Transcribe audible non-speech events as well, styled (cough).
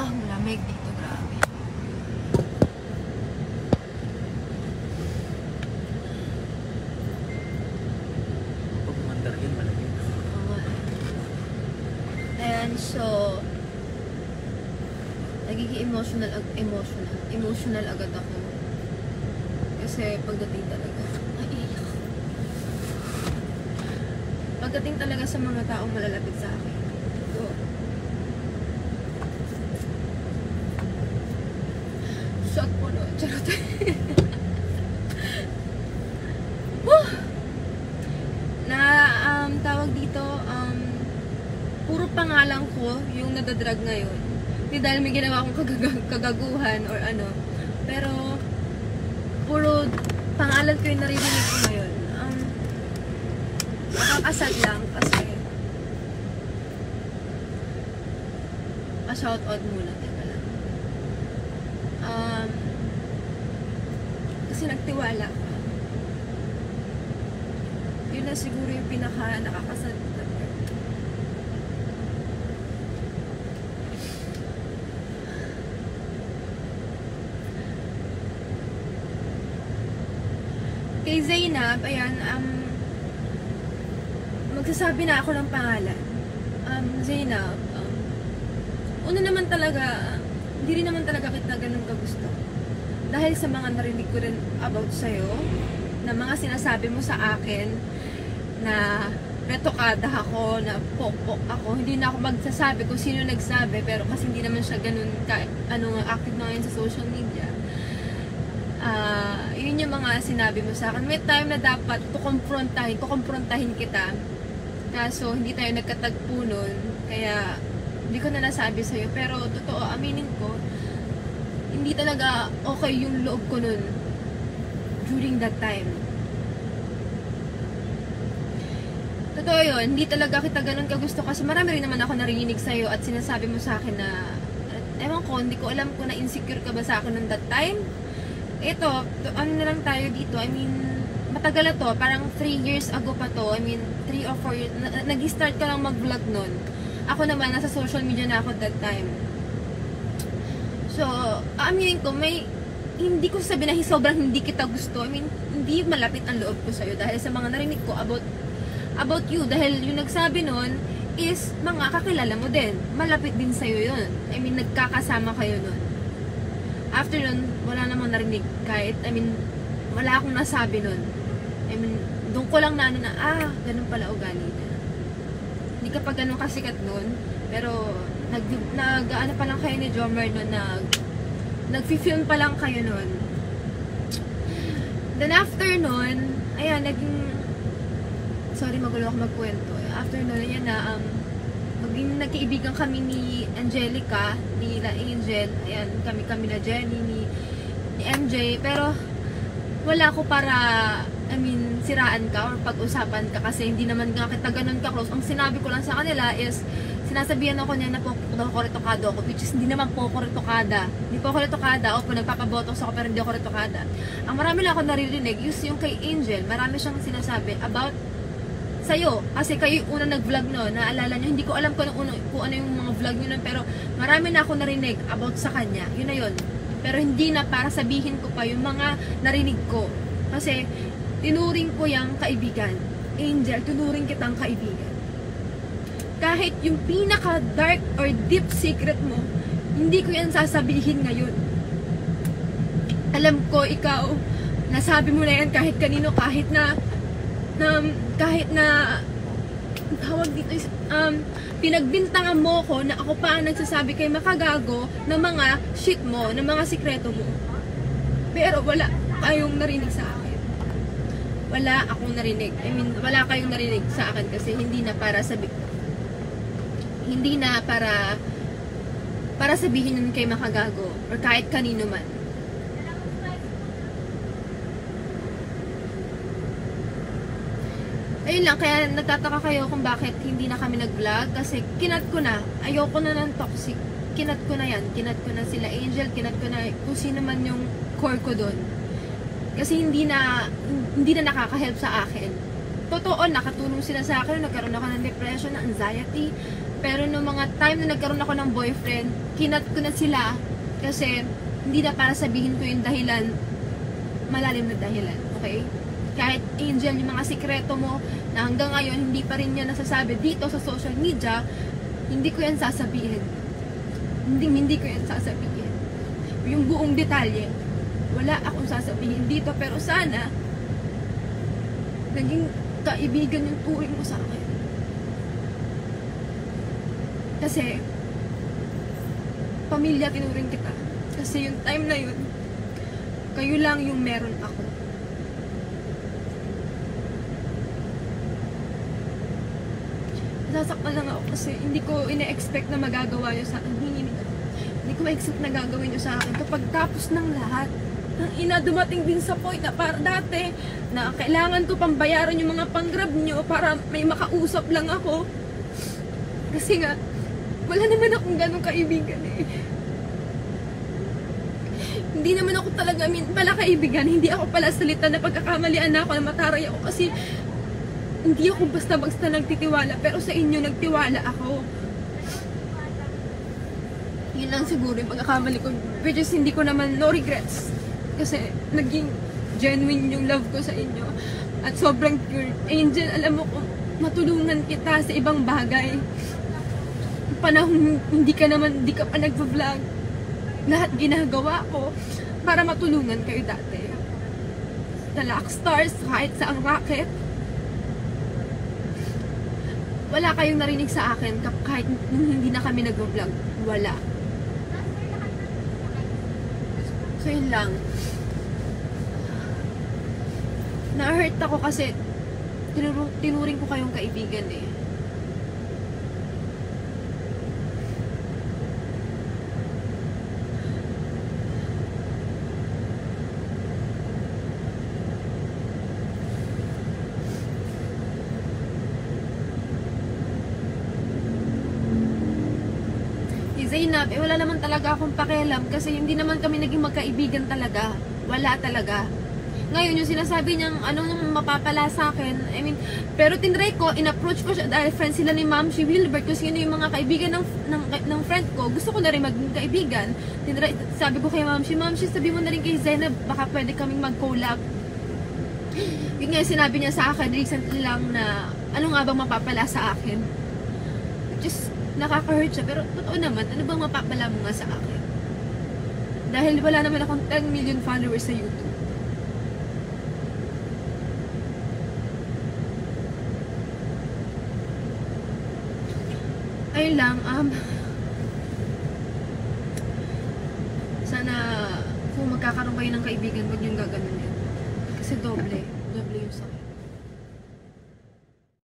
Ah, ang lamig dito, grabe. Pag umandar yan, malamig. Oo. Ayan, so, nagiging emotional, ag- emotional, emotional agad ako. Kasi pagdating talaga, ay, iyak. Pagdating talaga sa mga taong malalapit sa akin. So, shot po no, charot. (laughs) Na um, tawag dito, um, puro pangalan ko yung nadadrag ngayon. Hindi dahil may ginawa akong kagag- kagaguhan or ano. Pero, puro pangalan ko yung naririnig ko ngayon. Um, nakakasad lang kasi pa-shoutout muna. Teka lang. Um, kasi nagtiwala yun na siguro yung pinaka nakakasad. Kay Zainab, ayan, um, magsasabi na ako ng pangalan. Um, Zainab, um, una naman talaga, hindi rin naman talaga kita ganun kagusto. Dahil sa mga narinig ko rin about sa'yo, na mga sinasabi mo sa akin, na retokada ako, na pokpok ako. Hindi na ako magsasabi kung sino nagsabi, pero kasi hindi naman siya ganun ka, ano, active na ngayon sa social media. Ah, yun yung mga sinabi mo sa akin. May time na dapat kukomprontahin, kukomprontahin kita. Kaso, hindi tayo nagkatagpo nun. Kaya, hindi ko na nasabi sa'yo. Pero, totoo, aminin ko, hindi talaga okay yung loob ko nun during that time. Totoo yun, hindi talaga kita ganun kagusto kasi marami rin naman ako narinig sa'yo at sinasabi mo sa akin na ewan ko, hindi ko alam kung na-insecure ka ba sa akin nung that time. Ito, to- ano na lang tayo dito, I mean, matagal na to, parang 3 years ago pa to, I mean, 3 or 4 years, na- nag-start ka lang mag-vlog nun. Ako naman, nasa social media na ako that time. So, aaminin ko, may, hindi ko sabi na sobrang hindi kita gusto. I mean, hindi malapit ang loob ko sa'yo dahil sa mga narinig ko about about you. Dahil yung nagsabi nun is mga kakilala mo din. Malapit din sa'yo yun. I mean, nagkakasama kayo nun. After nun, wala namang narinig kahit, I mean, wala akong nasabi nun. I mean, doon ko lang na ano na, ah, ganun pala ugali niya. Hindi ka pa ganun kasikat nun, pero nag, nag ano pa lang kayo ni Jomer nun, nag, nag-film pa lang kayo nun. Then after nun, ayan, naging, sorry magulo ako magkwento. After nun, ayan na, um, maging nagkaibigan kami ni Angelica, ni La Angel, ayan, kami kami na Jenny, ni, ni MJ, pero wala ko para, I mean, siraan ka or pag-usapan ka kasi hindi naman nga kita ganun ka-close. Ang sinabi ko lang sa kanila is, sinasabihan ako niya na po ako retokado ako, which is hindi naman po ako. Hindi po ako retokada, opo, nagpapabotox ako pero hindi ako retokada. Ang marami lang ako naririnig, is yung kay Angel, marami siyang sinasabi about sa'yo. Kasi kayo yung una nag-vlog no, naalala nyo, hindi ko alam kung ano, kung ano yung mga vlog nyo nun, pero marami na ako narinig about sa kanya. Yun na yun. Pero hindi na para sabihin ko pa yung mga narinig ko. Kasi, tinuring ko yung kaibigan. Angel, tinuring kitang kaibigan. Kahit yung pinaka-dark or deep secret mo, hindi ko yan sasabihin ngayon. Alam ko, ikaw, nasabi mo na yan kahit kanino, kahit na na kahit na tawag dito um, pinagbintangan mo ko na ako pa ang nagsasabi kay makagago ng mga shit mo, ng mga sikreto mo. Pero wala kayong narinig sa akin. Wala akong narinig. I mean, wala kayong narinig sa akin kasi hindi na para sabi hindi na para para sabihin nun kay makagago or kahit kanino man. ayun lang, kaya nagtataka kayo kung bakit hindi na kami nag-vlog kasi kinat ko na, ayoko na ng toxic. Kinat ko na yan, kinat ko na sila Angel, kinat ko na kung sino man yung core ko doon. Kasi hindi na hindi na nakaka-help sa akin totoo, nakatulong sila sa akin nagkaroon ako ng depression, anxiety Pero no mga time na nagkaroon ako ng boyfriend, kinat ko na sila kasi hindi na para sabihin ko yung dahilan, malalim na dahilan, okay? Kahit angel, yung mga sikreto mo na hanggang ngayon hindi pa rin niya nasasabi dito sa social media, hindi ko yan sasabihin. Hindi, hindi ko yan sasabihin. Yung buong detalye, wala akong sasabihin dito pero sana naging kaibigan yung turing mo sa akin. Kasi, pamilya tinuring kita. Kasi yung time na yun, kayo lang yung meron ako. Nasasaktan lang ako kasi hindi ko ina-expect na magagawa nyo sa akin. Hindi, hindi ko ma-expect na gagawin nyo sa akin. Kapag tapos ng lahat, ang ina dumating din sa point na para dati na kailangan ko pang bayaran yung mga pang-grab nyo para may makausap lang ako. Kasi nga, wala naman akong ganong kaibigan eh. Hindi naman ako talaga, I mean, pala kaibigan, hindi ako pala salita na pagkakamalian na ako na mataray ako kasi hindi ako basta-basta nagtitiwala pero sa inyo nagtiwala ako. Yun lang siguro yung pagkakamali ko which hindi ko naman no regrets kasi naging genuine yung love ko sa inyo at sobrang pure. Angel, alam mo kung matulungan kita sa ibang bagay. Panahon hindi ka naman, hindi ka pa nagpa-vlog. Lahat ginagawa ko para matulungan kayo dati. Sa Stars, kahit sa ang racket, wala kayong narinig sa akin kahit hindi na kami nag-vlog. Wala. So, yun lang. Na-hurt ako kasi tinuro- tinuring ko kayong kaibigan eh. Si Zainab, eh wala naman talaga akong pakialam kasi hindi naman kami naging magkaibigan talaga. Wala talaga. Ngayon, yung sinasabi niyang anong mapapala sa akin, I mean, pero tinry ko, in-approach ko siya dahil friend sila ni Ma'am si Wilbert kasi yun yung mga kaibigan ng, ng, ng friend ko. Gusto ko na rin maging kaibigan. Tinry, sabi ko kay Ma'am si Ma'am si sabi mo na rin kay Zainab, baka pwede kaming mag-collab. Yun nga yung sinabi niya sa akin recently lang na ano nga bang mapapala sa akin. Just nakaka-hurt siya. Pero totoo naman, ano bang mapapala mo nga sa akin? Dahil wala naman akong 10 million followers sa YouTube. Ayun lang, um, sana kung magkakaroon kayo ng kaibigan, huwag niyong gaganon yan. Kasi doble, doble yung sakit.